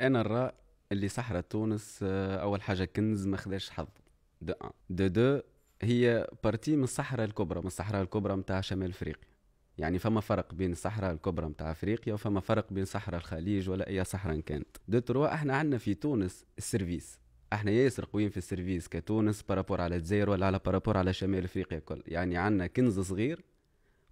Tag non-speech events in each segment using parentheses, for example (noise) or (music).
أنا نرى اللي صحراء تونس آه، أول حاجة كنز ما خداش حظ. دو أن. دو دو هي partie من الصحراء الكبرى من الصحراء الكبرى نتاع شمال إفريقيا. يعني فما فرق بين الصحراء الكبرى نتاع إفريقيا وفما فرق بين صحراء الخليج ولا أي صحراء كانت. دو تروا إحنا عندنا في تونس ال service. إحنا ياسر قويين في ال service كتونس par rapport على الجزائر ولا على par rapport على شمال إفريقيا كل يعني عندنا كنز صغير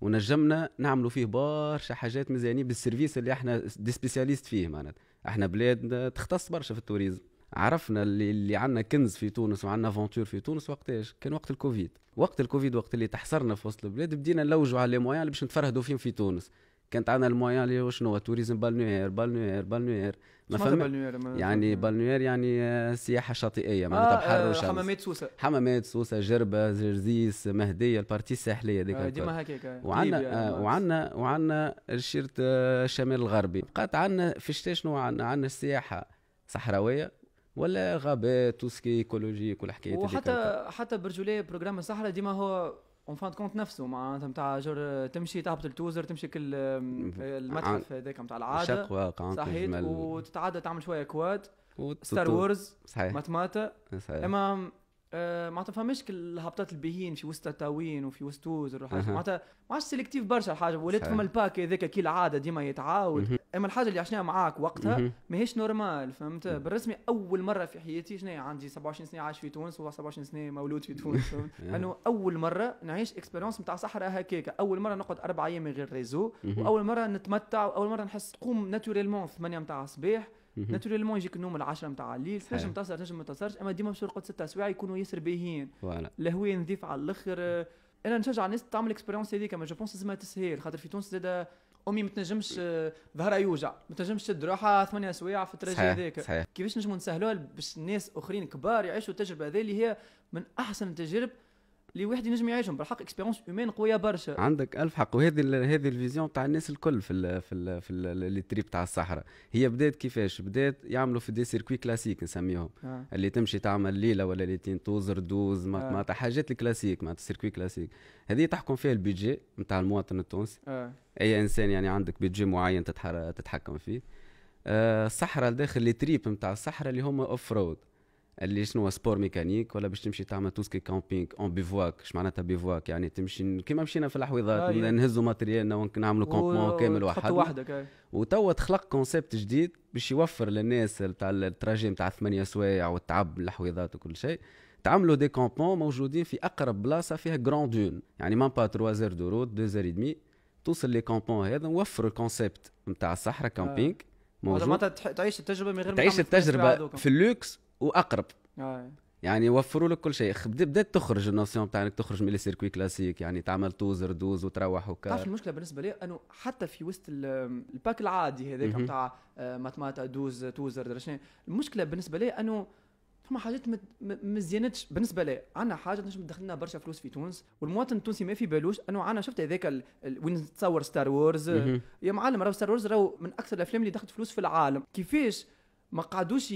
ونجمنا نعملوا فيه برشا حاجات مزيانين بال service اللي إحنا des spécialistes فيه معناتها. إحنا بلاد تختص برشا في ال tourisme. عرفنا اللي, اللي عندنا كنز في تونس وعندنا aventure في تونس وقتاش؟ كان وقت الكوفيد. وقت الكوفيد وقت اللي تحصرنا في وسط البلاد بدينا نلوجوا على لي اللي باش نتفرهدوا فيهم في تونس. كانت عندنا ال moyen اللي شنو؟ tourisme balnéaire balnéaire balnéaire. ما فهم يعني balnéaire يعني آه، سياحة شاطئية معناتها آه بحر آه وشمس. حمامات سوسة. حمامات سوسة جربة زرزيس مهدية ال partie الساحلية ديك آه. ديما هكاك وعندنا آه وعندنا وعندنا الشيرت آه، الشمال الغربي. بقات عندنا في الشتاء شنو؟ عندنا عندنا السياحة صحراوية ولا غابات توسكي إيكولوجي كل حكايه وحتى حتى برجولية بروجرام الصحراء ديما هو اون فان كونت نفسه معناتها نتاع جور تمشي تهبط التوزر تمشي كل المتحف هذاك نتاع العادة. شقوة صحيح وتتعدى تعمل شوية كواد. ستار وورز صحيح. ماتماتا صحيح. أما آه، معناتها فماش كل الهبطات الباهيين في وسط تاوين وفي وسط وحاجه أها. معناتها ما عادش سيلكتيف برشا الحاجة ولات. فما الباك هذاك كي العادة ديما يتعاود. أما الحاجة اللي عشناها معاك وقتها. ماهيش نورمال فهمت بالرسمي أول مرة في حياتي شنو؟ عندي 27 سنة عايش في تونس و 27 سنة مولود في تونس (laughs) فهمت انه أول مرة نعيش اكسبيرونس نتاع صحراء هكاك أول مرة نقعد أربع أيام من غير ريزو. وأول مرة نتمتع وأول مرة نحس تقوم naturellement 8 نتاع الصباح. naturellement يجيك النوم العشرة نتاع الليل. تنجم تسهر تنجم ما تسهرش أما ديما باش ترقد ستة سوايع يكونوا ياسر باهيين. الهواء نظيف على الأخر. أنا نشجع الناس تعمل expérience هذيك mais je pense لازمها تسهيل خاطر في تونس زاد أمي ما تنجمش ظهرها يوجع ما تنجمش تشد روحها ثمانية سوايع في ال trajet صحيح هذاك. كيفاش نجموا نسهلوها باش الناس أخرين كبار يعيشوا التجربة هذه اللي هي من أحسن التجارب اللي واحد ينجم يعيشهم بالحق expérience humaine قوية برشا عندك ألف حق وهذه هذه ال vision تاع الناس الكل في ال في ال في ال- ال trip تاع الصحراء هي بدات كيفاش بدات يعملوا في des circuits classiques نسميهم آه. اللي تمشي تعمل ليلة ولا ليلتين توزر دوز آه. معناتها حاجات الكلاسيك معناتها circuit classique هذه تحكم فيها ال budget نتاع المواطن التونسي آه. أي إنسان يعني عندك budget معين. تتحكم فيه آه، الصحراء داخل les trips نتاع الصحراء اللي هما off road اللي شنو سبور ميكانيك ولا باش تمشي تعمل توسكي كامبينغ اون بيفواك؟ اش معناتها بيفواك؟ يعني تمشي كيما مشينا في الحويضات أيوة. نهزوا ماتريالنا ونعملوا كومبون كامل واحد. وحدك آه. وتوا تخلق كونسيبت جديد باش يوفر للناس تاع التراجي نتاع ثمانية سوايع والتعب الحويضات وكل شيء. تعملوا دي كومبون موجودين في أقرب بلاصة فيها جراند دون يعني ما با 3 زير دو روت 2 زير دمي توصل لي كومبون هذا نوفروا الكونسيبت نتاع الصحراء كامبينغ معناتها موجود. معناتها تعيش التجربة من غير تعيش التجربة. في اللوكس. وأقرب. آه. يعني يوفروا لك كل شيء. بدأت تخرج ال notion تاع انك تخرج من les circuits classiques يعني تعمل توزر دوز وتروح تعرف وكا المشكلة بالنسبة لي؟ أنه حتى في وسط ال- ال pack العادي هذاك. نتاع ماتماتا دوز توزر شنو. المشكلة بالنسبة لي أنه فما حاجات مت- م- مزيانتش بالنسبة لي عندنا حاجة نجم تدخل لنا برشا فلوس في تونس والمواطن التونسي ما في بالوش. أنه عندنا شفت هذاك ال- ال- وين تصور ستار وورز. يا معلم راهو Star Wars راهو من أكثر الأفلام اللي دخلت فلوس في العالم. كيفاش ما قعدوش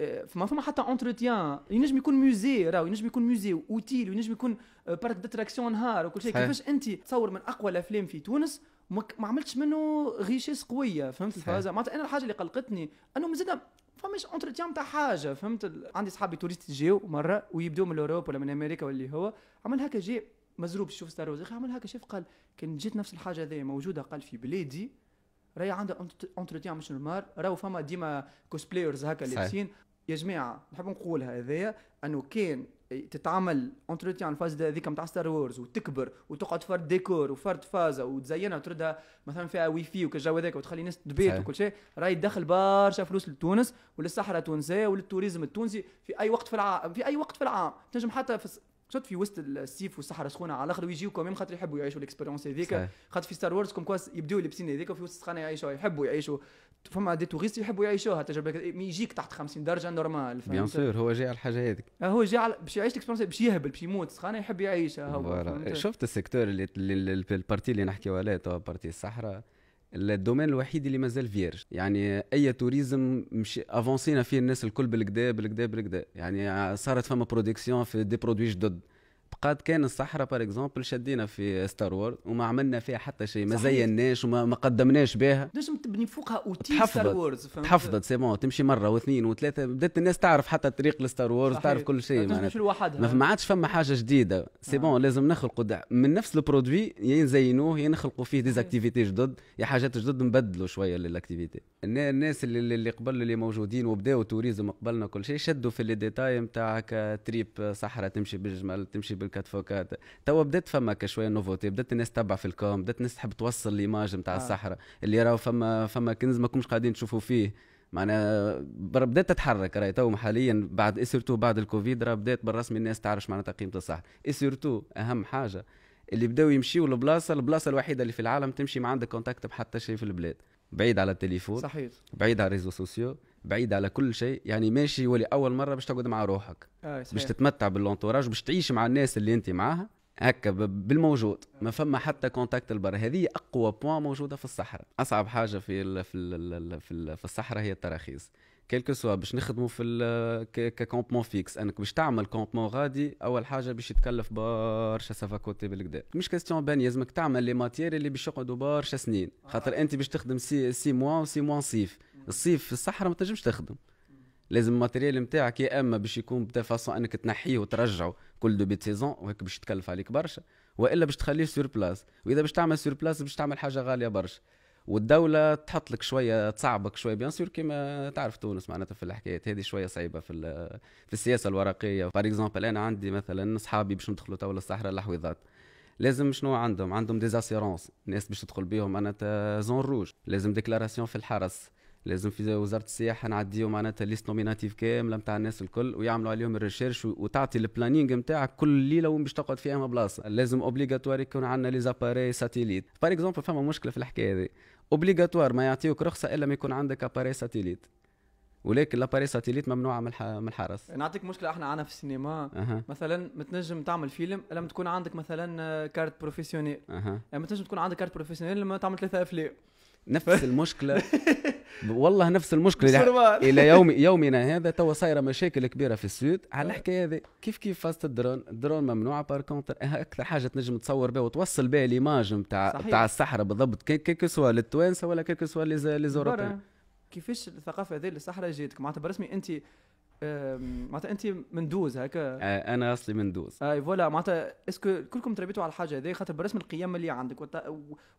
آه، ما فما حتى entretien ينجم يكون musée راهو ينجم يكون musée hôtel وينجم يكون آه، parc d'attractions نهار وكل شيء. كيفاش أنت تصور من أقوى الأفلام في تونس ما عملتش منه richesse قوية فهمت. الفازة معناتها أنا الحاجة اللي قلقتني أنه مازال فماش entretien نتاع حاجة فهمت ال- عندي صحابي touristes يجيو مرة ويبداو من أوروبا ولا من أمريكا واللي هو عمل هكا جي مزروب يشوف Star Wars عمل هكا شاف قال كان جيت نفس الحاجة هذه موجودة قال في بلادي راهي عندها entretien مش normal راهو فما ديما en: cosplayers هكا. لابسين يا جماعة نحب نقولها هذايا أنه كان تتعمل entretien الفاز هذيك نتاع Star Wars وتكبر وتقعد فرد ديكور وفرد فازة وتزينها وتردها مثلا فيها واي فاي وكالجو هذاك وتخلي الناس تبيت. وكل شيء راهي تدخل برشا فلوس لتونس وللصحراء التونسية ولل tourisme التونسي في أي وقت في العام في أي وقت في العام تنجم حتى في شفت في وسط السيف والصحراء سخونة على الآخر ويجيو كمان خاطر يحبوا يعيشوا ال expérience هذيك. خاطر في Star Wars كوم كواس يبداو لابسين هذيك وفي وسط السخانه يعيشوا يحبوا يعيشوا فما des touristes يحبوا يعيشوها تجربة كده. mais يجيك تحت 50 درجة normal bien؟ sûr هو جاي على الحاجة هذيك آه، هو جاي على باش يعيش ال expérience باش يهبل باش يموت سخانة يحب يعيشها هو؟ شفت ال secteur اللي ال partie اللي نحكيو عليه توا partie الصحراء ال domaine الوحيد اللي مازال vierge يعني أي tourisme مش افونسينا فيه الناس الكل بالكدا بالكدا بالكدا. يعني صارت فما production في des produits جدد. قد كان الصحراء par exemple شدينا في Star Wars وما عملنا فيها حتى شيء ما. زيناش وما ما قدمناش بها نجم تبني فوقها اوتي تحفظت. Star Wars؟ تحفظت c'est bon تمشي مرة واثنين وثلاثة بدات الناس تعرف حتى الطريق ل Star Wars. تعرف كل شيء معناتها ما ما عادش فما حاجة جديدة c'est آه. bon لازم نخلقوا من نفس ال produit يا نزينوه يا نخلقوا فيه. des activités جدد يا حاجات جدد نبدلوا شوية لل activité النا- الناس اللي اللي قبل اللي موجودين وبداوا tourisme قبلنا كل شيء شدوا في les détails نتاع ك trip صحراء تمشي بالجمل تمشي بالكاتفوكات توا بدأت فما كشويه nouveautés بدأت الناس تتبع في ال com بدأت الناس تحب توصل l'image نتاع آه. الصحراء. اللي راهو فما فما كنز ما كنتش قاعدين تشوفوا فيه. معناها بدأت تتحرك راهي تو حاليا بعد surtout بعد الكوفيد راه بدأت بالرسمي الناس تعرف معناتها قيمة الصحه اي surtout أهم حاجة اللي بداوا يمشيوا لبلاصة البلاصة الوحيدة اللي في العالم تمشي ما عندك contact بحتى شيء في البلاد. بعيد على التليفون صحيح. بعيد على ال réseaux sociaux بعيد على كل شيء. يعني ماشي ولي أول مرة باش تقعد مع روحك آه باش تتمتع بال l'entourage باش تعيش مع الناس اللي أنت معاها هكا بالموجود. ما فما حتى contact البر. هذه أقوى point موجودة في الصحراء. أصعب حاجة في ال في ال في, ال في الصحراء هي التراخيص. quel que soit باش نخدموا في ك campement fixe. انك باش تعمل campement غادي أول حاجة باش يتكلف برشا سافاكوتي بالكدا مش question bon لازمك تعمل les matières اللي باش يقعدوا برشا سنين. خاطر أنت باش تخدم six, six mois و six mois صيف. الصيف في الصحراء ما تنجمش تخدم. لازم ال matériel نتاعك يا إما باش يكون بت façon أنك تنحيه وترجعه كل début de saison وهيك باش يتكلف عليك برشا وإلا باش تخليه sur place وإذا باش تعمل sur place باش تعمل حاجة غالية برشا. والدولة تحط لك شوية تصعبك شوية. bien sûr كيما تعرف تونس معناتها في الحكايات هذه شوية صعيبة في في السياسة الورقية. par exemple أنا عندي مثلا أصحابي باش ندخلوا تو للصحراء الحويضات لازم شنو عندهم؟ عندهم des assurances الناس باش تدخل بيهم معناتها zone rouge لازم déclaration في الحرس. لازم في وزارة السياحة نعديو معناتها liste nominative كاملة نتاع الناس الكل ويعملوا عليهم ال recherche وتعطي ال planning نتاعك كل ليلة وين باش تقعد فيها بلاصة. لازم obligatoire يكون عندنا les appareils satellites par exemple فما مشكلة في الحكاية هذه. obligatoire ما يعطيوك رخصة الا ما يكون عندك appareil satellite. ولكن ال appareil satellite ممنوعة من من الحرس. نعطيك مشكلة إحنا عنا في السينما. أها. مثلا ما تنجم تعمل فيلم الا لما تكون عندك مثلا carte professionnelle. أها. يعني ما تنجم تكون عندك carte professionnelle لما تعمل ثلاثة أفلام. نفس المشكلة. (laughs) والله نفس المشكلة. (laughs) إلى يوم يومنا هذا توا صايرة مشاكل كبيرة في ال sud على الحكاية هذه كيف كيف فازت ال drone؟ ال drone ممنوع par contre أكثر حاجة تنجم تصور بها وتوصل بها l'image نتاع. نتاع الصحراء بالضبط. كي que ce soit للتوانسة ولا que ce soit les les Européens برا. كيفاش الثقافة هذه للصحراء جاتك معناتها برسمي انت معناتها انت من دوز هكا آه، أنا أصلي من دوز. اي voilà معناتها est-ce que كلكم تربيتوا على الحاجة هذه خاطر برسم القيم اللي عندك والت-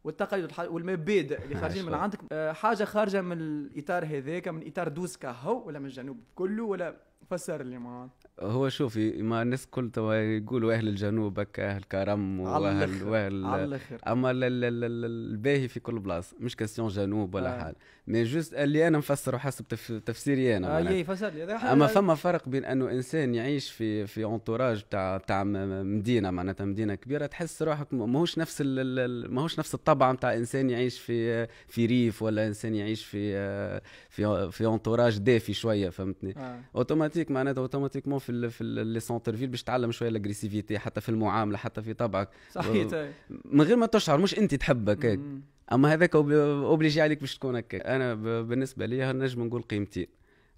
والتقاليد والمبادئ اللي آه، خارجين من. عندك. آه، حاجة خارجة من الإطار هذاك من إطار دوز كهو ولا من الجنوب كله ولا فسر لي ما هو شوفي ما الناس كل توا يقولوا أهل الجنوب هكا أهل كرم واهل. واهل أما ال- ال- ال- ال- الباهي في كل بلاصة مش question جنوب ولا آه. حال mais juste اللي أنا مفسره حسب تف... تفسيري أنا. يي فسر لي أما فما فرق بين أنه إنسان يعيش في في entourage تاع تاع مدينة معناتها مدينة كبيرة تحس روحك ماهوش نفس ال- ماهوش نفس الطبع نتاع إنسان يعيش في في ريف ولا إنسان يعيش في في في entourage دافي شوية فهمتني آه. اوتوماتيك معناتها automatiquement في ال في les centres-villes باش تعلم شوية ال agressivité حتى في المعاملة حتى في طبعك. صحيح أي. من غير ما تشعر مش انت تحب هكاك مم. أما هذاك obligé عليك باش تكون هكاك. أنا ب- بالنسبة لي نجم نقول قيمتين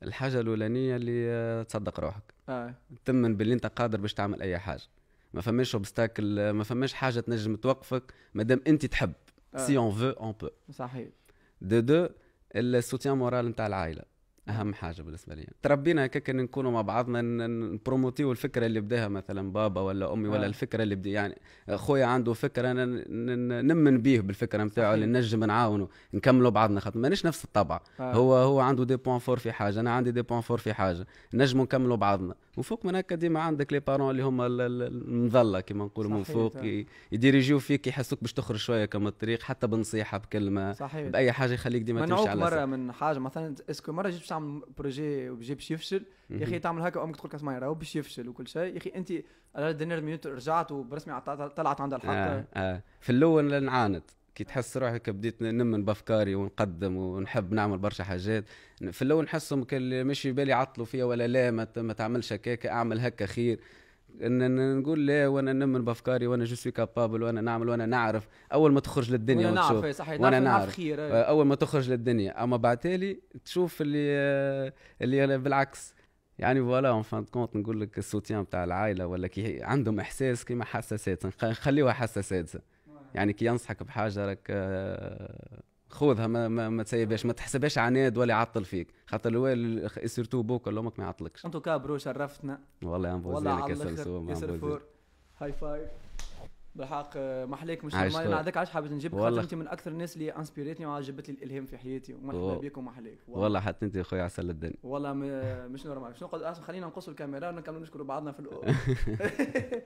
الحاجة الأولانية اللي آه، تصدق روحك. آه. تمن باللي أنت قادر باش تعمل أي حاجة. ما فماش obstacle ما فماش حاجة تنجم توقفك مادام أنت تحب. آه. si on veut on peut صحيح. deux deux ال soutien moral نتاع العائلة. أهم حاجة بالنسبة لي تربينا هكاك نكونوا مع بعضنا ن promotiw الفكرة اللي بداها مثلا بابا ولا أمي ولا آه. الفكرة اللي بدي يعني خويا عنده فكرة أنا نمن بيه بالفكرة نتاعو اللي. نجم نعاونوا نكملوا بعضنا خاطر مانيش نفس الطبع آه. هو هو عنده des points forts في حاجة أنا عندي des points forts في حاجة نجموا نكملوا بعضنا وفوق من هكا ديما عندك les parents اللي هما ال- ال- المظلة كيما نقولوا من فوق يديريجيو فيك يحسوك باش تخرج شوية كم الطريق حتى بنصيحة بكلمة صحيح. بأي حاجة يخليك ديما تمشي على مرة مره من حاجة مثلا est-ce que مرة جيت باش تعمل projet وبيجي باش يفشل يا أخي تعمل هكا أمك تقول لك اسمعي راهو باش يفشل وكل شيء. يا أخي أنت à la dernière minute رجعت وبرسمي طلعت عندها الحق. آه آه. في الأول نعاند كي تحس روحك بديت نمن بأفكاري ونقدم ونحب نعمل برشا حاجات. في الأول نحسهم كل مش بالي عطلوا فيا ولا لا ما, تعملش هكاك أعمل هكا خير. ان نقول لا وأنا نمن بأفكاري وأنا je suis capable وأنا نعمل وأنا نعرف. أول ما تخرج للدنيا وأنا وتشوف نعرف صحيح وأنا نعرف. خير أول ما تخرج للدنيا أما بعد تالي تشوف اللي اللي بالعكس. يعني voilà en fin de compte نقول لك السوتيان بتاع العائلة ولا كي عندهم إحساس كيما حساسات نخ- نخليوها حساسات. يعني كي ينصحك بحاجة راك آه، خذها ما ما, ما تسيبهاش ما تحسبهاش عناد ولا يعطل فيك. خاطر الوالد surtout بوك ولا أمك ما يعطلكش. en tout cas bravo شرفتنا. والله والله انبوزي لك ياسر fort. high five. بالحق آه، محليك مش normal خير. نعدك عايش حابب والله. خاطر أنت من أكثر الناس اللي انسبيريتني وعجبت لي الإلهام في حياتي. ومرحبا والله. بك ومحليك والله. حتى أنت يا خويا عسل الدنيا. والله م- مش نورمال. شنو نقعد خلينا نقصوا الكاميرا ونكملوا نشكروا بعضنا في (laughs)